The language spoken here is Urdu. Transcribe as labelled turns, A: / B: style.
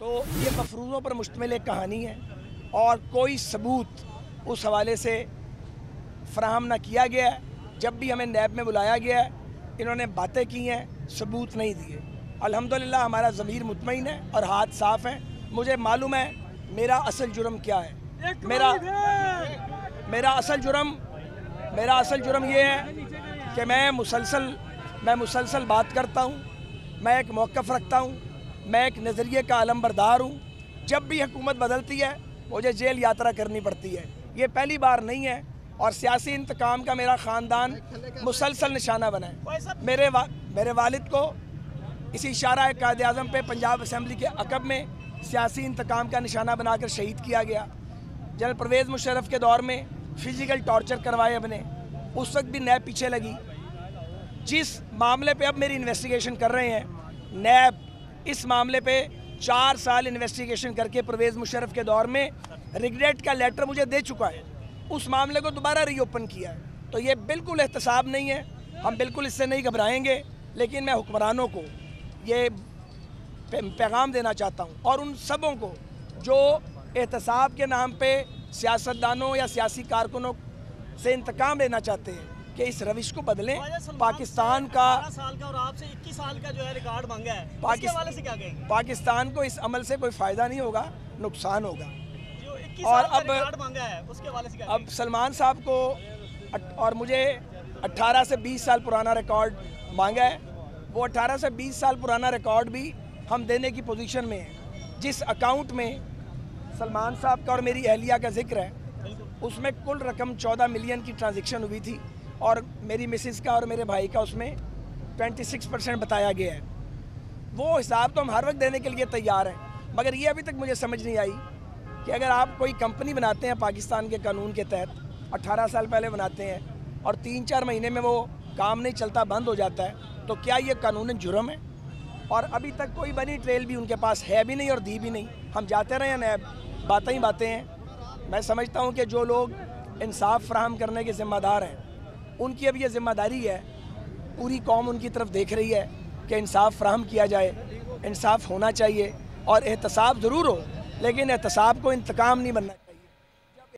A: تو یہ مفروضوں پر مشتمل ایک کہانی ہے اور کوئی ثبوت اس حوالے سے فراہم نہ کیا گیا ہے۔ جب بھی ہمیں نیب میں بلایا گیا ہے انہوں نے باتیں کی ہیں ثبوت نہیں دیے۔ الحمدللہ ہمارا ضمیر مطمئن ہے اور ہاتھ صاف ہیں۔ مجھے معلوم ہے میرا اصل جرم کیا ہے۔ میرا میرا اصل جرم میرا اصل جرم یہ ہے کہ میں مسلسل میں مسلسل بات کرتا ہوں میں ایک موقف رکھتا ہوں۔ میں ایک نظریے کا علم بردار ہوں۔ جب بھی حکومت بدلتی ہے، مجھے جیل یاترا کرنی پڑتی ہے۔ یہ پہلی بار نہیں ہے اور سیاسی انتقام کا میرا خاندان مسلسل نشانہ بنا ہے۔ میرے وا، میرے والد کو اسی اشارہ قائد اعظم پہ پنجاب اسمبلی کے عقب میں سیاسی انتقام کا نشانہ بنا کر شہید کیا گیا۔ جنرل پرویز مشرف کے دور میں فزیکل ٹارچر کروائے اب نے اس وقت بھی نیب پیچھے لگی۔ جس معاملے پہ اب میری انویسٹیگیشن کر رہے ہیں، نیب اس معاملے پہ چار سال انویسٹیگیشن کر کے پرویز مشرف کے دور میں ریگریٹ کا لیٹر مجھے دے چکا ہے۔ اس معاملے کو دوبارہ ری اوپن کیا ہے۔ تو یہ بالکل احتساب نہیں ہے۔ ہم بالکل اس سے نہیں گھبرائیں گے۔ لیکن میں حکمرانوں کو یہ پیغام دینا چاہتا ہوں اور ان سبوں کو جو احتساب کے نام پہ سیاستدانوں یا سیاسی کارکنوں سے انتقام لینا چاہتے ہیں۔ کہ اس روش کو بدلیں۔ پاکستان کا
B: سال کا اور آپ سے اکیس سال کا جو ہے ریکارڈ مانگا ہے اس کے
A: پاکست-
B: حوالے سے کیا کہیں گے؟
A: پاکستان کو اس عمل سے کوئی فائدہ نہیں ہوگا نقصان ہوگا۔ اور اب- اب سلمان صاحب کو اور مجھے اٹھارہ سے بیس سال پرانا ریکارڈ مانگا ہے۔ وہ اٹھارہ سے بیس سال پرانا ریکارڈ بھی ہم دینے کی پوزیشن میں ہیں۔ جس اکاؤنٹ میں سلمان صاحب کا اور میری اہلیہ کا ذکر ہے اس میں کل رقم چودہ ملین کی ٹرانزیکشن ہوئی تھی۔ اور میری مسز کا اور میرے بھائی کا اس میں ٹوینٹی سکس پرسینٹ بتایا گیا ہے۔ وہ حساب تو ہم ہر وقت دینے کے لیے تیار ہیں، مگر یہ ابھی تک مجھے سمجھ نہیں آئی کہ اگر آپ کوئی کمپنی بناتے ہیں پاکستان کے قانون کے تحت، اٹھارہ سال پہلے بناتے ہیں اور تین چار مہینے میں وہ کام نہیں چلتا، بند ہو جاتا ہے، تو کیا یہ قانون جرم ہے؟ اور ابھی تک کوئی بنی ٹریل بھی ان کے پاس ہے بھی نہیں اور دی بھی نہیں۔ ہم جاتے رہے ہیں نیب باتیں ہی باتیں ہیں۔ میں سمجھتا ہوں کہ جو لوگ انصاف فراہم کرنے کے ذمہ دار ہیں ان کی اب یہ ذمہ داری ہے، پوری قوم ان کی طرف دیکھ رہی ہے کہ انصاف فراہم کیا جائے، انصاف ہونا چاہیے اور احتساب ضرور ہو، لیکن احتساب کو انتقام نہیں بننا